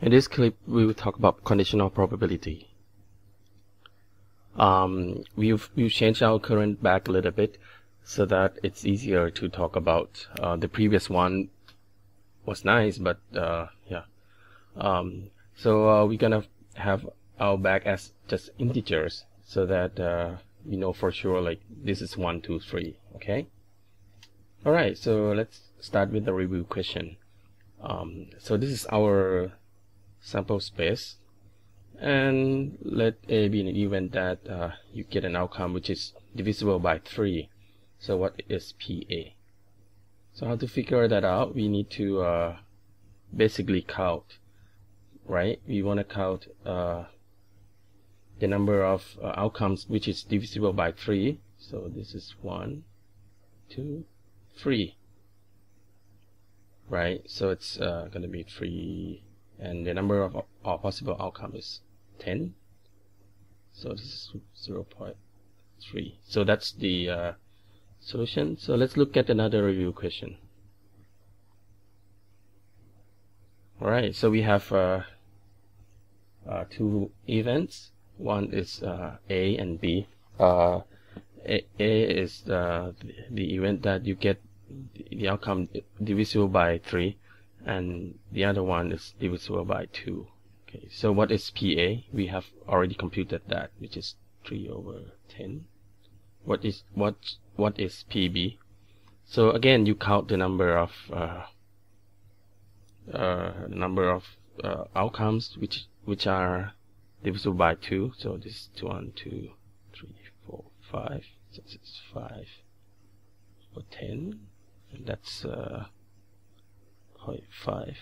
In this clip, we will talk about conditional probability. Um, we've, we've changed our current back a little bit so that it's easier to talk about. Uh, the previous one was nice, but uh, yeah. Um, so uh, we're gonna have our back as just integers so that uh, we know for sure like this is one, two, three. Okay. All right. So let's start with the review question. Um, so this is our sample space and let A be an event that uh, you get an outcome which is divisible by 3 so what is PA so how to figure that out we need to uh, basically count right? We want to count uh, the number of uh, outcomes which is divisible by 3 so this is 1 2 3 right? So it's uh, going to be 3 and the number of uh, possible outcomes is 10 so this is 0 0.3 so that's the uh, solution. So let's look at another review question. Alright so we have uh, uh, two events. One is uh, A and B. Uh, A, A is the, the event that you get the outcome divisible by 3 and the other one is divisible by 2 okay so what is PA we have already computed that which is 3 over 10 what is what what is PB so again you count the number of uh, uh, number of uh, outcomes which which are divisible by 2 so this is 2 1 2 3 4 5 6 is 5 or 10 and that's uh, 0.5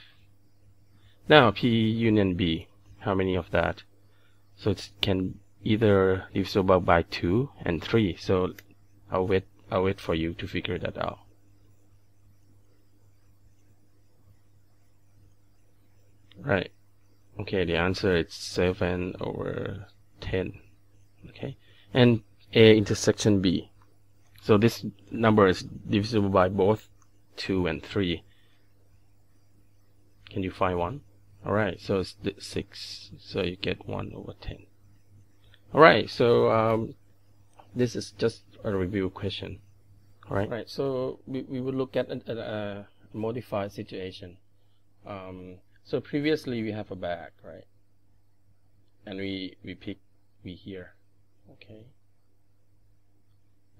now P union B how many of that? So it can either divisible by 2 and 3 so I'll wait I'll wait for you to figure that out. Right. Okay the answer is 7 over 10 okay. And A intersection B. So this number is divisible by both 2 and 3 can you find one? Alright, so it's 6. So you get 1 over 10. Alright, so um, this is just a review question. Alright, right, so we, we would look at a, a, a modified situation. Um, so previously we have a bag, right? And we, we pick, we here, okay?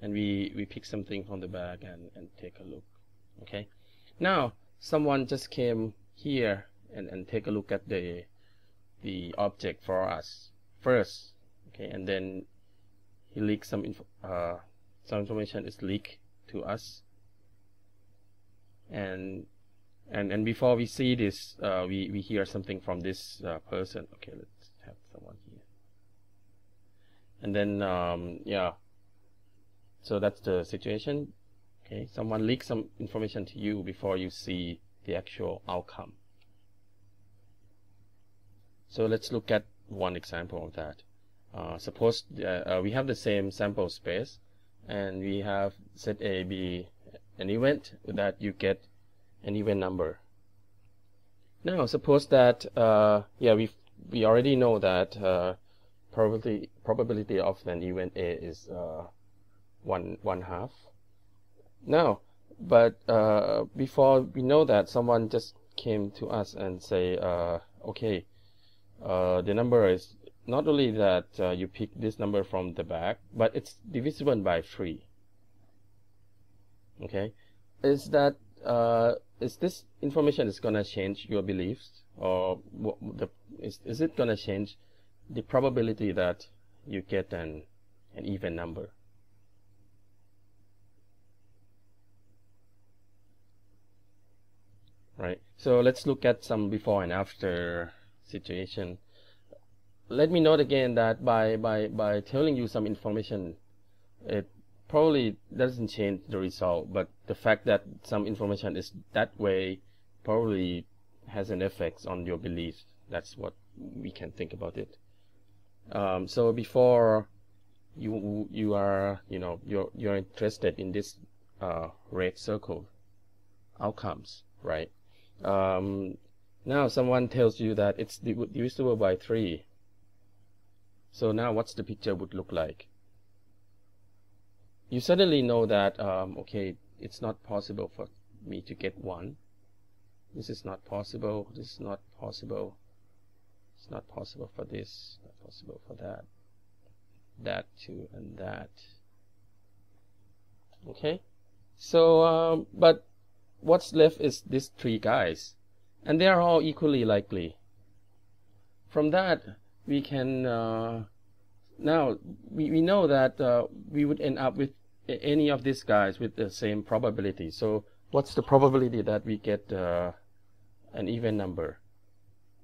And we, we pick something from the bag and, and take a look, okay? Now, someone just came here and, and take a look at the the object for us first okay? And then he leaks some info, uh, some information is leaked to us. And and and before we see this uh, we we hear something from this uh, person. Okay let's have someone here. And then um, yeah. So that's the situation. Okay someone leaks some information to you before you see the actual outcome. So let's look at one example of that. Uh, suppose uh, we have the same sample space and we have set A be an event that you get an event number. Now suppose that uh, yeah we we already know that uh, probability probability of an event A is uh, one one half. Now but uh, before we know that someone just came to us and say uh, okay uh, the number is not only that uh, you pick this number from the back but it's divisible by 3 okay? Is that uh, is this information is gonna change your beliefs? Or the, is, is it gonna change the probability that you get an an even number right. So let's look at some before and after situation. Let me note again that by by by telling you some information it probably doesn't change the result but the fact that some information is that way probably has an effect on your beliefs that's what we can think about it. Um, so before you you are you know you're you're interested in this uh, red circle outcomes right um, Now someone tells you that it's divisible by 3. So now what's the picture would look like? You suddenly know that, um, okay, it's not possible for me to get 1. This is not possible. This is not possible. It's not possible for this. Not possible for that. That too and that. Okay. So, um, but what's left is these three guys and they are all equally likely. From that, we can uh, now we, we know that uh, we would end up with any of these guys with the same probability. So what's the probability that we get uh, an even number?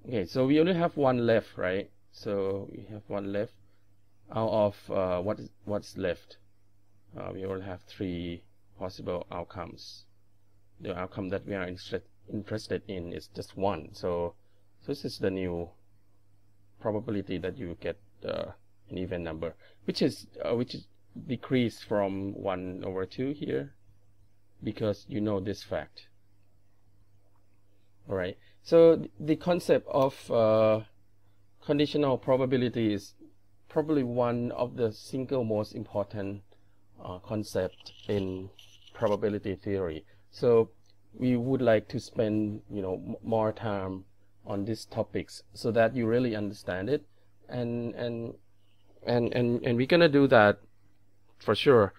Okay, so we only have one left, right? So we have one left out of uh, what is, what's left. Uh, we only have three possible outcomes. The outcome that we are interested interested in is just one. So, so this is the new probability that you get uh, an even number, which is uh, which is decreased from one over two here, because you know this fact. All right. So the concept of uh, conditional probability is probably one of the single most important uh, concept in probability theory. So we would like to spend you know more time on these topics so that you really understand it. And and and and, and we're gonna do that for sure.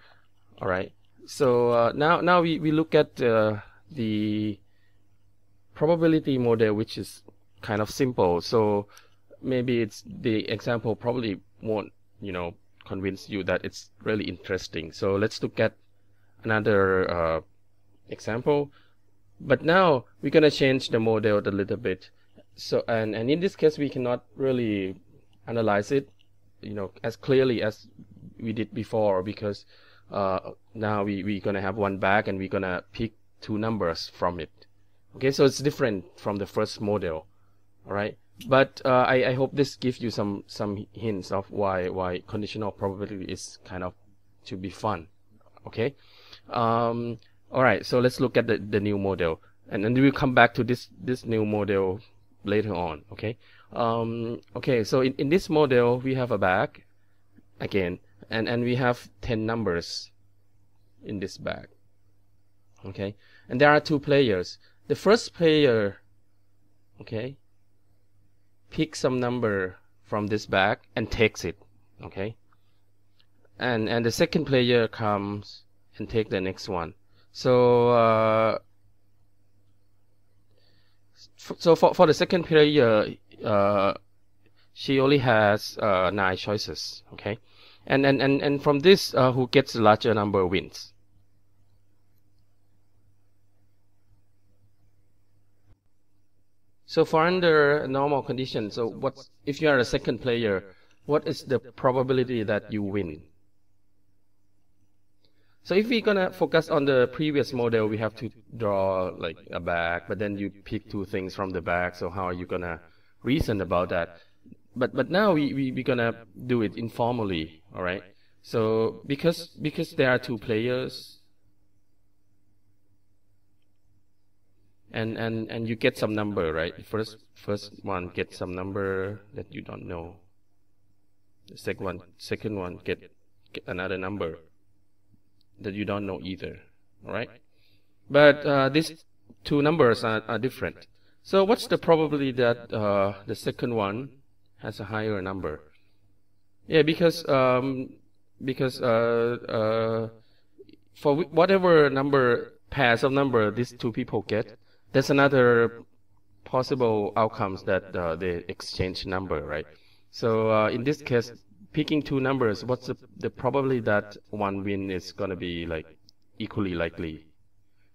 All right. So uh, now now we, we look at uh, the probability model which is kind of simple. So maybe it's the example probably won't you know convince you that it's really interesting. So let's look at another uh, example but now we're going to change the model a little bit. So, and, and in this case, we cannot really analyze it, you know, as clearly as we did before because uh, now we, we're going to have one bag and we're going to pick two numbers from it. Okay, so it's different from the first model. All right. But uh, I, I hope this gives you some, some hints of why, why conditional probability is kind of to be fun. Okay. Um, all right, so let's look at the, the new model. And then we'll come back to this, this new model later on, okay? Um, okay, so in, in this model, we have a bag, again, and, and we have 10 numbers in this bag, okay? And there are two players. The first player, okay, picks some number from this bag and takes it, okay? And, and the second player comes and take the next one so uh, so for for the second player, uh, she only has uh, nine choices. Okay, and and and and from this, uh, who gets the larger number wins. So for under normal conditions, so what if you are a second player? What is the probability that you win? So if we're gonna focus on the previous model, we have to draw like a bag, but then you pick two things from the bag. So how are you gonna reason about that? But but now we, we we're gonna do it informally, all right? So because because there are two players, and and and you get some number, right? First first one get some number that you don't know. The second one second one get, get another number that you don't know either. All right, but uh, these two numbers are, are different. So what's the probability that uh, the second one has a higher number? Yeah, because um, because uh, uh for whatever number pairs of number these two people get, there's another possible outcomes that uh, they exchange number, right? So uh, in this case, picking two numbers, what's the, the probability that one win is going to be like equally likely?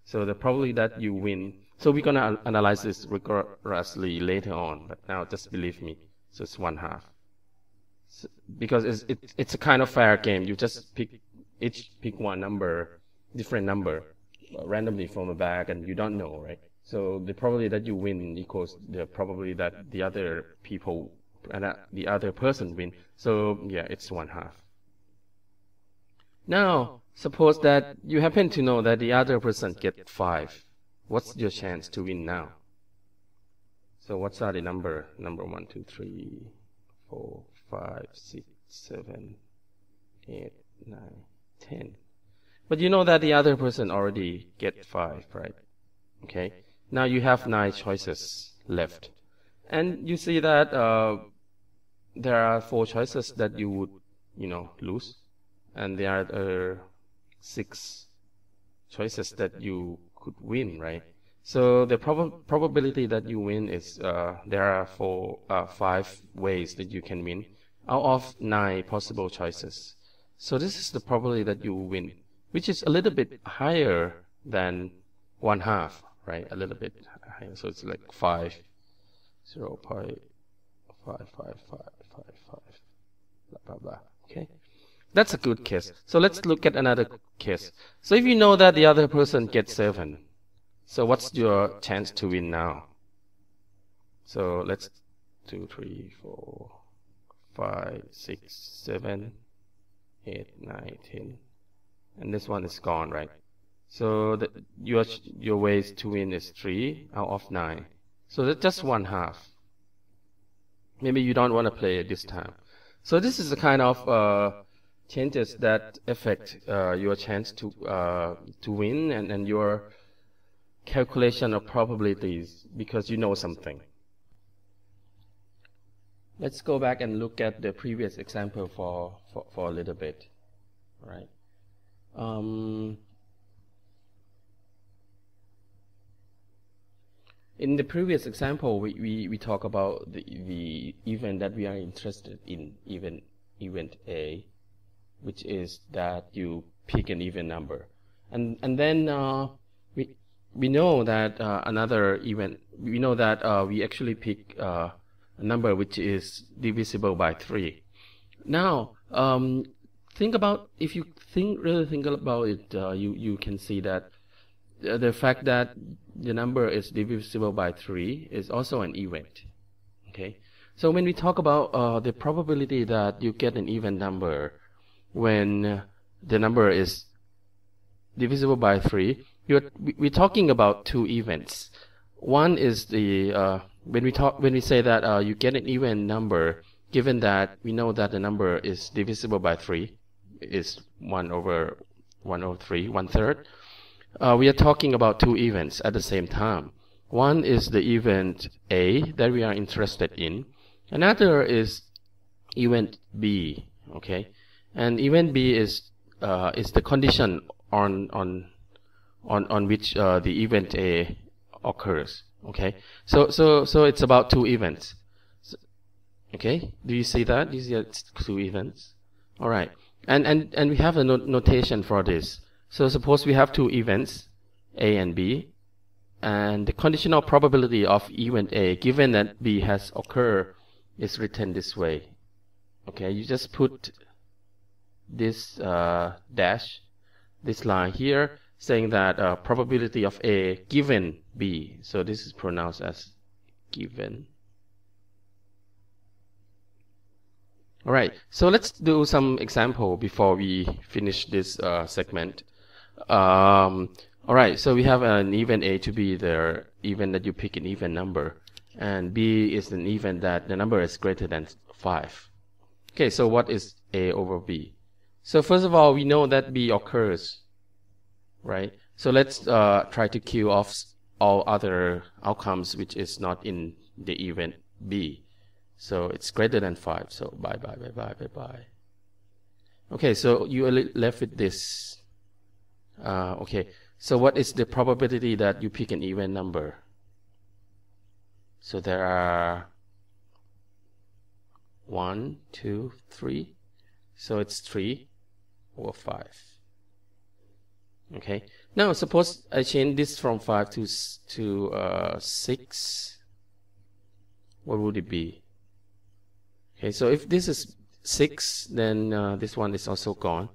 So the probability that you win. So we're going to analyze this rigorously later on, but now just believe me. So it's one half. So, because it's, it, it's a kind of fair game. You just pick, each pick one number, different number, uh, randomly from a bag, and you don't know, right? So the probability that you win equals the probability that the other people and the other person win. So yeah, it's one half. Now, suppose that you happen to know that the other person get five. What's your chance to win now? So what's are the number? Number one, two, three, four, five, six, seven, eight, nine, ten. But you know that the other person already get five, right? Okay. Now you have nine choices left, and you see that uh, there are four choices that you would, you know, lose, and there are uh, six choices that you could win, right? So the prob probability that you win is uh, there are four, uh, five ways that you can win out of nine possible choices. So this is the probability that you win, which is a little bit higher than one half, right? A little bit higher. So it's like five, zero point five five five five five, blah blah blah. Okay, that's a good case. So let's look at another case. So if you know that the other person gets seven, so what's your chance to win now? So let's two, three, four, five, six, seven, eight, nine, ten, and this one is gone, right? So the, your your ways to win is three out of nine. So that's just one half. Maybe you don't want to play it this time. So this is the kind of uh, changes that affect uh, your chance to uh, to win and, and your calculation of probabilities because you know something. Let's go back and look at the previous example for, for, for a little bit. Right. Um, in the previous example, we, we, we talk about the, the event that we are interested in, event, event A, which is that you pick an even number. And, and then uh, we, we know that uh, another event, we know that uh, we actually pick uh, a number which is divisible by 3. Now, um, think about, if you think really think about it, uh, you, you can see that the fact that the number is divisible by 3 is also an event. Okay, so when we talk about uh, the probability that you get an even number when the number is divisible by 3, you're, we're talking about two events. One is the uh, when we talk when we say that uh, you get an even number, given that we know that the number is divisible by three, is one over one over three, one third. Uh, we are talking about two events at the same time. One is the event A that we are interested in. Another is event B. Okay, and event B is uh, is the condition on on on on which uh, the event A occurs. Okay, so so so it's about two events. So, okay, do you see that? These are two events? All right, and and and we have a not notation for this. So suppose we have two events, A and B, and the conditional probability of event A, given that B has occurred, is written this way. Okay, you just put this uh, dash, this line here, saying that uh, probability of A given B. So this is pronounced as given. All right, so let's do some example before we finish this uh, segment. Um, all right, so we have an even A to be the even that you pick an even number, and B is an even that the number is greater than 5. Okay, so what is A over B? So first of all, we know that B occurs right? So let's uh, try to kill off all other outcomes which is not in the event B. So it's greater than 5. So bye bye bye bye bye bye. Okay, so you are left with this. Uh, okay, so what is the probability that you pick an even number? So there are one, two, three. So it's three or five. Okay. Now suppose I change this from five to to uh, six. What would it be? Okay. So if this is six, then uh, this one is also gone.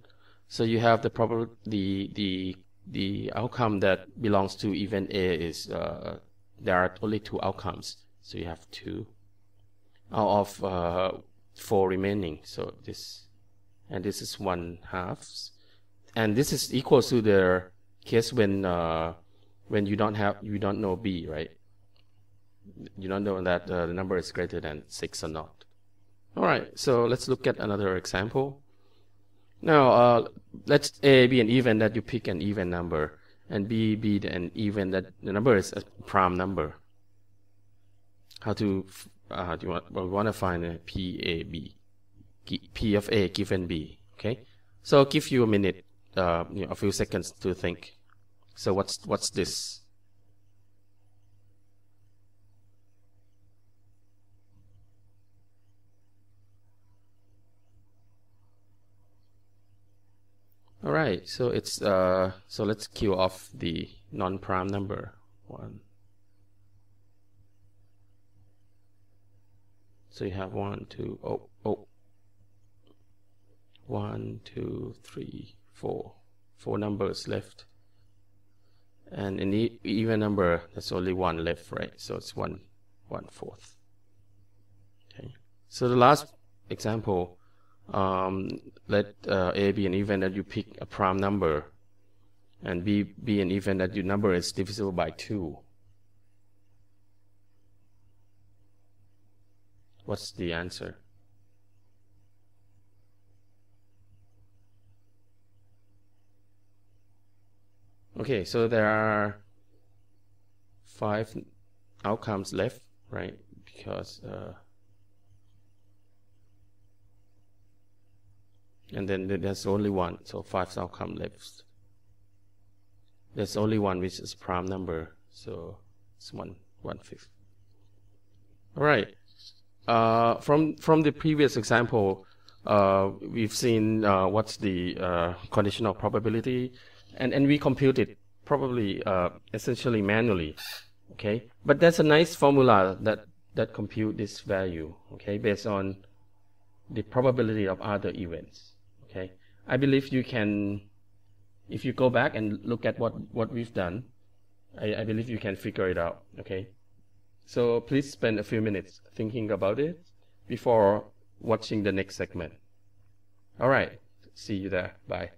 So you have the proper the the the outcome that belongs to event A is uh, there are only two outcomes. So you have two out of uh, four remaining. So this and this is one half and this is equal to the case when uh, when you don't have you don't know b right you don't know that uh, the number is greater than 6 or not. Alright, so let's look at another example. Now, uh, let's A be an even that you pick an even number, and B be an even that the number is a prime number. How to, uh, do you want, well, we want to find a P, A, B. P of A given B, okay? So I'll give you a minute, uh, you know, a few seconds to think. So what's, what's this? All right, so it's uh, so let's queue off the non-prime number one. So you have one, two, oh, oh, one, two, three, four, four numbers left. And in the even number, there's only one left, right? So it's one, one fourth. Okay. So the last example um, let uh, A be an even that you pick a prime number and B be an even that your number is divisible by 2. What's the answer? Okay, so there are five outcomes left, right? Because uh, and then there's only one. So five outcome left there's only one which is prime number. So it's one one fifth. All right. Uh, from from the previous example uh, we've seen uh, what's the uh, conditional probability. And and we computed probably uh, essentially manually. Okay? But there's a nice formula that that compute this value. Okay? Based on the probability of other events I believe you can if you go back and look at what what we've done I, I believe you can figure it out okay? So please spend a few minutes thinking about it before watching the next segment. All right. See you there. Bye